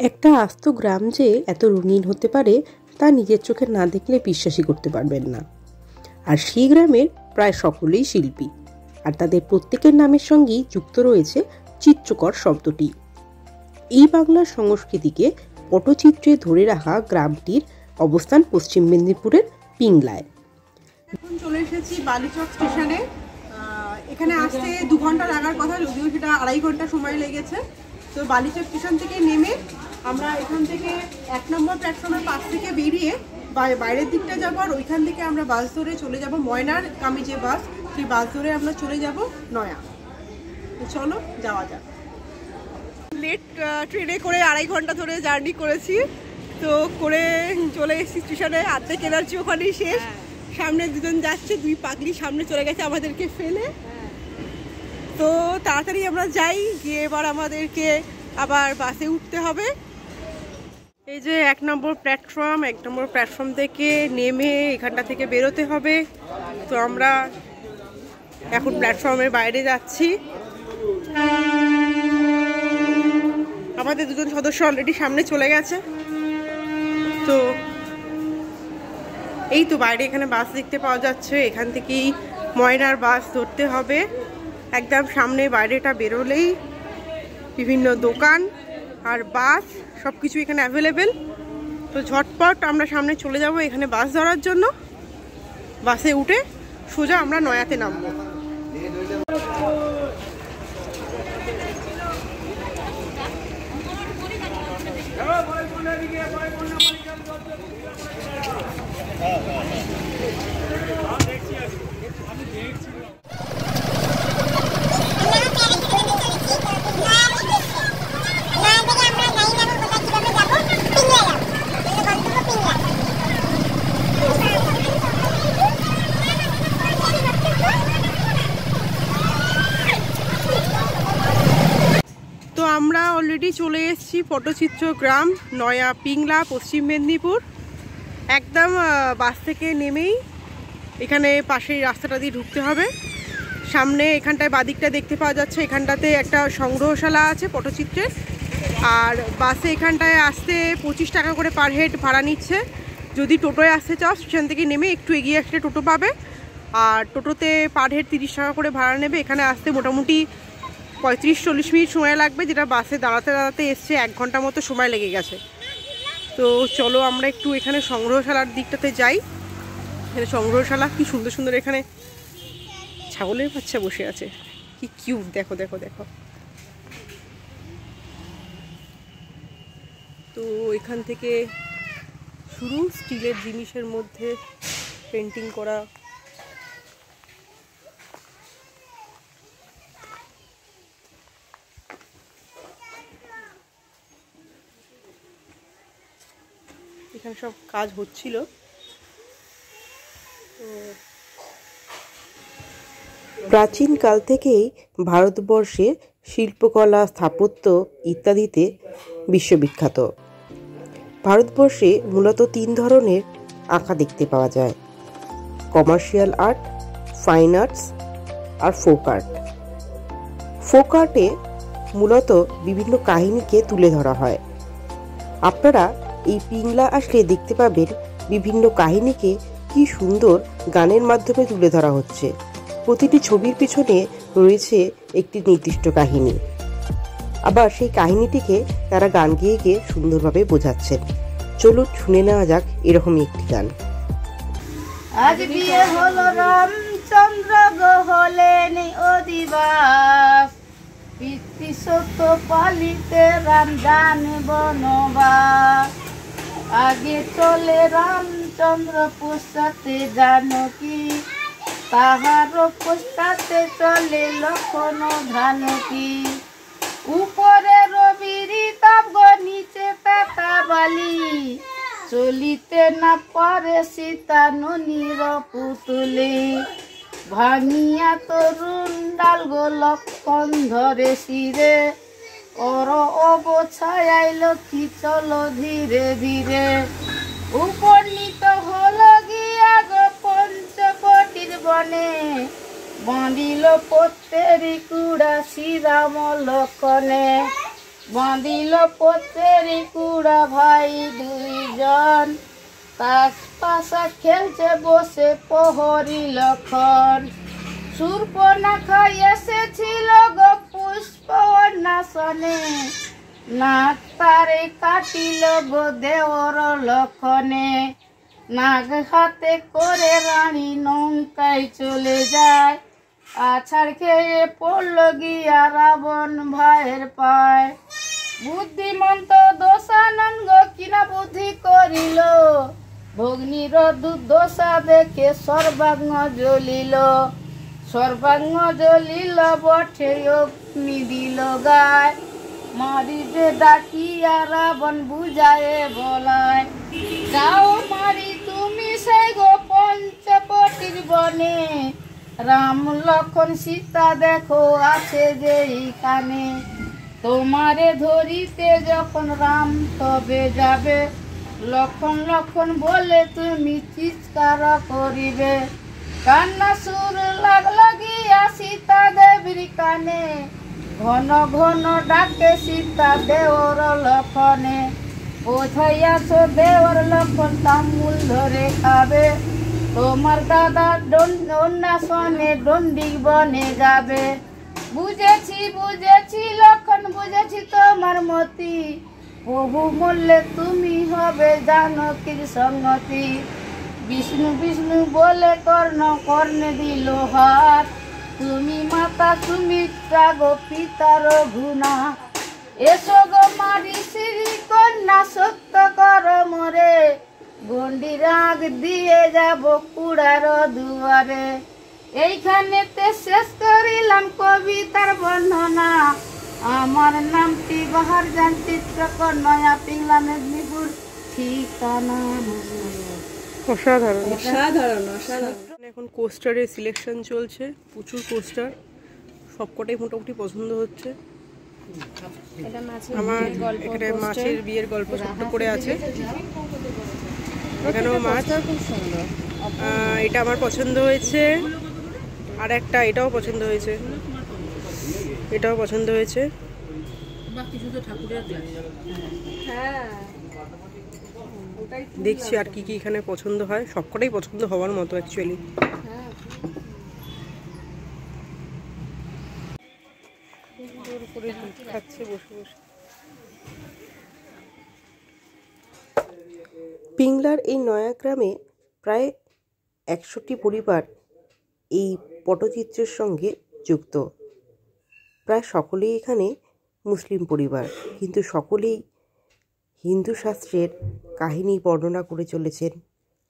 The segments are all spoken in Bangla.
একটা আস্ত গ্রাম যে এত রঙিন হতে পারে, তা নিজের চোখে না দেখলে বিশ্বাসই করতে পারবেন না। আর সেই গ্রামের প্রায় সকলেই শিল্পী। আর তাদের প্রত্যেকের নামের সঙ্গেই যুক্ত রয়েছে চিত্রকর শব্দটি। এই বাংলার সংস্কৃতিকে পটচিত্রে ধরে রাখা গ্রামটির অবস্থান পশ্চিম মেদিনীপুরের পিংলায়। চলে এসেছি বালিচক স্টেশনে। এখানে আসতে দু ঘণ্টা লাগার কথা, যদিও সেটা আড়াই ঘণ্টা সময় লেগেছে। তো বালিচক স্টেশন থেকে নেমে আমরা এখান থেকে এক নম্বর প্ল্যাটফর্মের পাশ থেকে বেরিয়ে বাইরের দিকটা যাব আর ওইখান থেকে আমরা বাস ধরে চলে যাব ময়নার কামি যে বাস। সেই বাস ধরে আমরা চলে যাব নয়া। চলো যাওয়া যাক। লেট ট্রেনে করে আড়াই ঘণ্টা ধরে জার্নি করেছি। তো করে চলে এসেছি স্টেশনে আর্ধেক এনার্জি ওখানেই শেষ। সামনে দুজন যাচ্ছে দুই পাগলি সামনে চলে গেছে আমাদেরকে ফেলে। তো তাড়াতাড়ি আমরা যাই, গিয়ে এবার আমাদেরকে আবার বাসে উঠতে হবে। এই যে এক নম্বর প্ল্যাটফর্ম, এক নম্বর প্ল্যাটফর্ম থেকে নেমে এখানটা থেকে বেরোতে হবে। তো আমরা এখন প্ল্যাটফর্মের বাইরে যাচ্ছি। আমাদের দুজন সদস্য অলরেডি সামনে চলে গেছে। তো এই তো বাইরে এখানে বাস দেখতে পাওয়া যাচ্ছে। এখান থেকেই ময়নার বাস ধরতে হবে। একদম সামনে বাইরেটা বেরোলেই বিভিন্ন দোকান আর বাস সব কিছু এখানে অ্যাভেলেবেল তো ঝটপট আমরা সামনে চলে যাব এখানে বাস ধরার জন্য। বাসে উঠে সোজা আমরা নয়াতে নামবো। তো পটচিত্র গ্রাম নয়া পিংলা, পশ্চিম মেদিনীপুর। একদম বাস থেকে নেমেই এখানে পাশেই রাস্তাটা দিয়ে ঢুকতে হবে। সামনে এখানটায় বাদিকটা দেখতে পাওয়া যাচ্ছে। এখানটাতে একটা সংগ্রহশালা আছে পটচিত্রের। আর বাসে এখানটায় আসতে পঁচিশ টাকা করে পার হেড ভাড়া নিচ্ছে। যদি টোটোয় আসতে চাও, স্টেশন থেকে নেমে একটু এগিয়ে আসলে টোটো পাবে। আর টোটোতে পার হেড তিরিশ টাকা করে ভাড়া নেবে। এখানে আসতে মোটামুটি পঁয়ত্রিশ, চল্লিশ মিনিট সময় লাগবে, যেটা বাসে দাঁড়াতে দাঁড়াতে এসছে, এক ঘণ্টা মতো সময় লেগে গেছে। তো চলো আমরা একটু এখানে সংগ্রহশালার দিকটাতে যাই। এখানে সংগ্রহশালা, কি সুন্দর সুন্দর এখানে ছাগলের বাচ্চা বসে আছে। কি কিউট দেখো দেখো দেখো। তো এখান থেকে শুরু, স্টিলের জিনিসের মধ্যে পেন্টিং করা। এখানে সব কাজ হচ্ছিল। প্রাচীনকাল থেকেই ভারতবর্ষে শিল্পকলা, স্থাপত্য ইত্যাদিতে বিশ্ববিখ্যাত। ভারতবর্ষে মূলত তিন ধরনের আঁকা দেখতে পাওয়া যায়। কমার্শিয়াল আর্ট, ফাইন আর্টস আর ফোক আর্ট। ফোক আর্টে মূলত বিভিন্ন কাহিনীকে তুলে ধরা হয়। আপনারা এই পিংলা আসলে দেখতে পাবেন বিভিন্ন কাহিনীকে কি সুন্দর গানের মাধ্যমে তুলে ধরা হচ্ছে। প্রতিটি ছবির পিছনে রয়েছে একটি নির্দিষ্ট কাহিনী। আবার সেই কাহিনীটিকে তারা গান গিয়ে গিয়ে সুন্দরভাবে বোঝাচ্ছেন। চলুন শুনে নেওয়া যাক এরকমই একটি গান। আজ বিয়ে হলো রামচন্দ্র পিতৃ সত্য পালিতে রাম জান বনবাস। আগে চলে রামচন্দ্র পুষাতে জানকী তাহার পুষাতে চলে লক্ষণ ধানকী উপরে রবিরি তব নিচে তাতা বালি চলিতে না পারে সীতা ননির পুতুলে। ভাঙিয়া তরুণ ডাল গো লক্ষণ ধরে শিরে। অর অবছায় লক্ষ্মী চলো ধীরে ধীরে। উপনীত হল গিয়া গো পঞ্চকটির বনে। বাঁধিল পত্তেরি কুড়া শ্রীরাম লক্ষণে বাঁধিল পত্রের কুড়া ভাই দুইজন। তাস পাশা খেলছে, বসে প্রহরী লক্ষণ। সুর্পনাখা এসেছিল নাসনে নাক তারে কাটিল গো দেওর লক্ষণে। নাগ হাতে করে রানী নৌকায় চলে যায়। আছাড় খেয়ে পড়ল গিয়া রাবণ ভাইয়ের পায়। বুদ্ধিমন্ত দোষানন্দ কিনা বুদ্ধি করিল? ভগ্নির দুর্দশা দেখে সর্বাঙ্গ জ্বলিল। সর্বাঙ্গ জ্বলিল বটে অগ্নি দিল গায়। মারিতে ডাকিয়া রাবণ বুঝায় বলায়, যাও মারি তুমি সে গো পঞ্চপটির বনে। রাম লক্ষণ সীতা দেখো আছে যে এইখানে। তোমারে ধরিতে যখন রাম তবে যাবে। লক্ষণ লক্ষণ বলে তুমি চিৎকার করিবে। কান্না সুর লাগল গিয়া সীতা দেবীর কানে। ঘন ঘন ডাকে সীতা দেওর লক্ষণে। বোঝাইয়াছ দেওর লক্ষণ তামুল ধরে খাবে। তোমার দাদা দন্যাসনে দণ্ডিক বনে যাবে। বুঝেছি বুঝেছি লক্ষণ, বুঝেছি তোমার মতি। বহু বললে তুমি হবে জানকীর সঙ্গতি। বিষ্ণু বিষ্ণু বলে কর্ণ, কর্ণে দিল হাত। তুমি মাতা সুমিত্রা গো পিতার ঘুণা। এসো গো মারি শ্রী কন্যা সত্য কর মরে। গন্ডি রাগ দিয়ে যাব কুড়ার দুয়ারে। এইখানেতে শেষ করিলাম কবিতার বর্ণনা। আমার নামটি বাহার যান চিত্রকর নয়া পিংলা মেদিনীপুর ঠিকানা অসাধারণ। অসাধারণ অসাধারণ। এখন কোস্টারের সিলেকশন চলছে প্রচুর কোস্টার সবকটাই মোটামুটি পছন্দ হচ্ছে। আমার এখানে মাছের বিয়ের গল্প ছোট্ট করে আছে। এখানেও মাছ। আহ, এটা আমার পছন্দ হয়েছে। আর একটা এটাও পছন্দ হয়েছে। এটাও পছন্দ হয়েছে। দেখছি আর কি কি এখানে পছন্দ হয়। সবকটাই পছন্দ হওয়ার মতো অ্যাকচুয়ালি পিংলার এই নয়া গ্রামে প্রায় একশোটি পরিবার এই পটচিত্রের সঙ্গে যুক্ত। প্রায় সকলেই এখানে মুসলিম পরিবার, কিন্তু সকলেই হিন্দু শাস্ত্রের কাহিনী বর্ণনা করে চলেছেন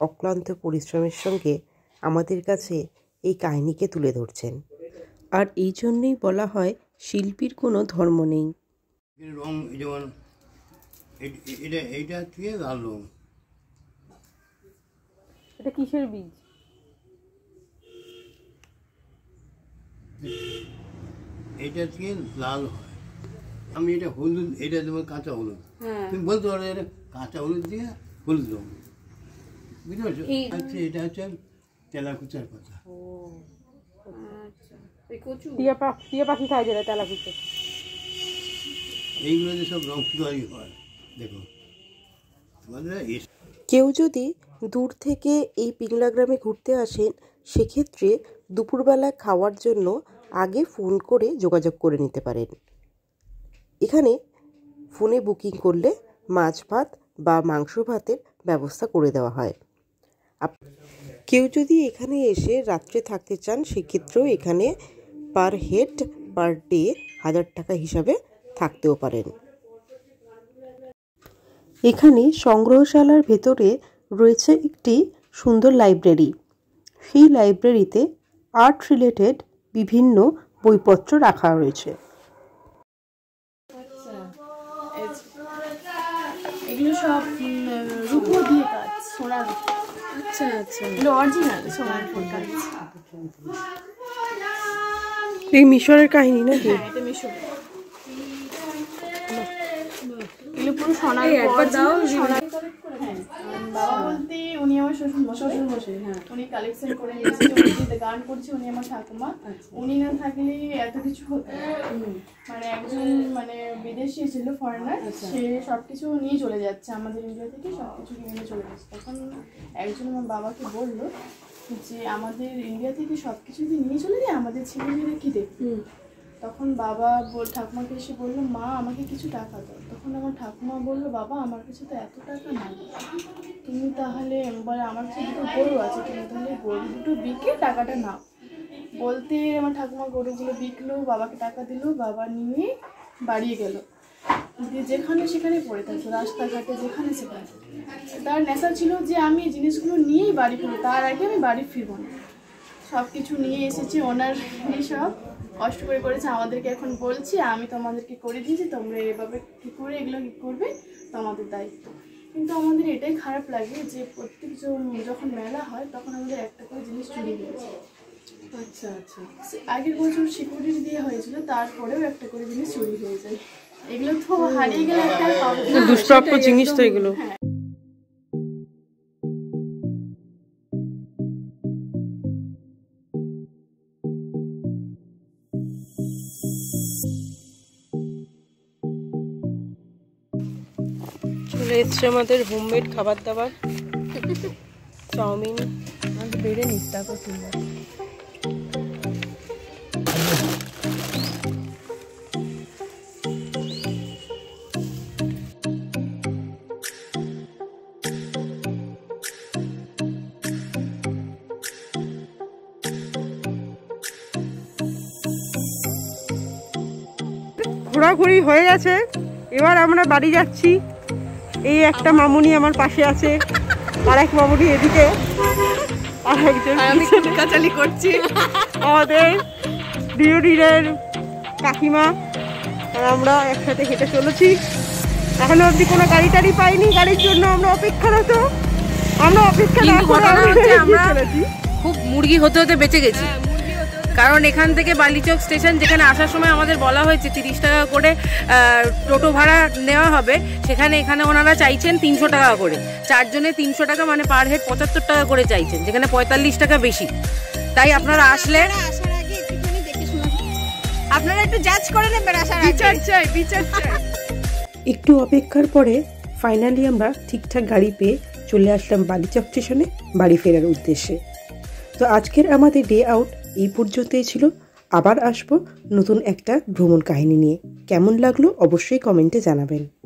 অক্লান্ত পরিশ্রমের সঙ্গে আমাদের কাছে এই কাহিনীকে তুলে ধরছেন। আর এই জন্যই বলা হয় শিল্পীর কোনো ধর্ম নেই। রং যেমন এটা এইটা থেকে লাল রং এটা কিসের বীজ? এটা থেকে লাল হয়। আমি এটা হলুদ এটা দেবো কাঁচা হলুদ। তুমি বলতে পারো এটা কাঁচা হলুদ দিয়ে হলুদ রং বুঝতে পারছ? আচ্ছা এটা হচ্ছে তেলাকুচার টিয়া পাখি টিয়া পাখি খায় যেটা তেলা কুচো এইগুলোতে সব রং তৈরি হয় দেখো। তোমাদের কেউ যদি দূর থেকে এই পিংলা গ্রামে ঘুরতে আসেন সেক্ষেত্রে দুপুরবেলা খাওয়ার জন্য আগে ফোন করে যোগাযোগ করে নিতে পারেন। এখানে ফোনে বুকিং করলে মাছ ভাত বা মাংস ভাতের ব্যবস্থা করে দেওয়া হয়। কেউ যদি এখানে এসে রাত্রে থাকতে চান, সেক্ষেত্রেও এখানে পার হেড পার ডে হাজার টাকা হিসাবে থাকতেও পারেন। এখানে সংগ্রহশালার ভেতরে রয়েছে একটি সুন্দর লাইব্রেরি। সেই লাইব্রেরিতে আর্ট রিলেটেড বিভিন্ন বইপত্র রাখা রয়েছে। সব রূপো দিয়ে কাজ সোনার আচ্ছা আচ্ছা। অরিজিনাল সোনার কাজ। এই মিশরের কাহিনী নাকি? এটা মিশর এগুলো পুরো শোনার পর দাও শোনার হ্যাঁ বাবা বলতে উনি আমার শ্বশুর শ্বশুর মশাই হ্যাঁ। উনি কালেকশন করে নিয়েছে উনি যে গান করছে উনি আমার ঠাকুমা। উনি না থাকলে এত কিছু হতো মানে একজন মানে বিদেশি ছিল ফরেনার সে সব কিছু নিয়ে চলে যাচ্ছে আমাদের ইন্ডিয়া থেকে সব কিছু নিয়ে চলে যাচ্ছে। তখন একজন আমার বাবাকে বলল যে আমাদের ইন্ডিয়া থেকে সব কিছু যদি নিয়ে চলে যায় আমাদের ছেলে মেয়েরা কী দেখবে? তখন বাবা ঠাকুমাকে এসে বলল, মা, আমাকে কিছু টাকা দাও। তখন আমার ঠাকুমা বলল, বাবা, আমার কাছে তো এত টাকা নাই। তুমি তাহলে বলে আমার কাছে দুটো গরু আছে, তুমি তাহলে গরু দুটো বিকে, টাকাটা নাও। বলতে আমার ঠাকুমা গরুগুলো বিকলো, বাবাকে টাকা দিল, বাবা নিয়ে বাড়িয়ে গেল। দিয়ে যেখানে সেখানে পড়ে থাকতো রাস্তাঘাটে যেখানে সেখানে। তার নেশা ছিল যে আমি জিনিসগুলো নিয়েই বাড়ি ফিরবো, তার আগে আমি বাড়ি ফিরবো না। সব কিছু নিয়ে এসেছি, ওনার সব কষ্ট করে করেছে আমাদেরকে এখন বলছি আমি তোমাদেরকে করে দিয়েছি তোমরা এভাবে কী করে এগুলো কী করবে? তোমাদের দায়িত্ব। কিন্তু আমাদের এটাই খারাপ লাগে যে প্রত্যেক যখন মেলা হয় তখন আমাদের একটা করে জিনিস চুরি হয়েছে। আচ্ছা আচ্ছা। সে- আগের বছর সিকিউরিটি দিয়ে হয়েছিল তারপরেও একটা করে জিনিস চুরি হয়ে যায়। এগুলো তো হারিয়ে গেলে একটা। দুষ্প্রাপ্য জিনিস তো এগুলো। চলে এসছে আমাদের হোমমেড খাবার দাবার চাউমিন বেড়ে নিস তারপর ঘোরাঘুরি হয়ে গেছে, এবার আমরা বাড়ি যাচ্ছি। এই একটা মামুনি আমার পাশে আছে আর এক মামুনি এদিকে আর একজন কাচালি করছি। আমাদের ডিওডিনের কাকিমা আর আমরা একসাথে হেঁটে চলেছি। এখনও অবধি কোনো গাড়ি টাড়ি পাইনি গাড়ির জন্য আমরা অপেক্ষারত। আমরা অপেক্ষা না করে আমরা। খুব মুরগি হতে হতে বেঁচে গেছি। কারণ এখান থেকে বালিচক স্টেশন যেখানে আসার সময় আমাদের বলা হয়েছে তিরিশ টাকা করে টোটো ভাড়া নেওয়া হবে সেখানে এখানে ওনারা চাইছেন তিনশো টাকা করে। চারজনে তিনশো টাকা মানে পার হেড পঁচাত্তর টাকা করে চাইছেন যেখানে পঁয়তাল্লিশ টাকা বেশি। তাই আপনারা আসলে আপনারা একটু জাজ করে নেবেন আসার বিচার চাই বিচার চাই। একটু অপেক্ষার পরে ফাইনালি আমরা ঠিকঠাক গাড়ি পেয়ে চলে আসলাম বালিচক স্টেশনে বাড়ি ফেরার উদ্দেশ্যে। তো আজকের আমাদের ডে আউট এই পর্যন্তই ছিল। আবার আসব নতুন একটা ভ্রমণ কাহিনী নিয়ে। কেমন লাগল অবশ্যই কমেন্টে জানাবেন।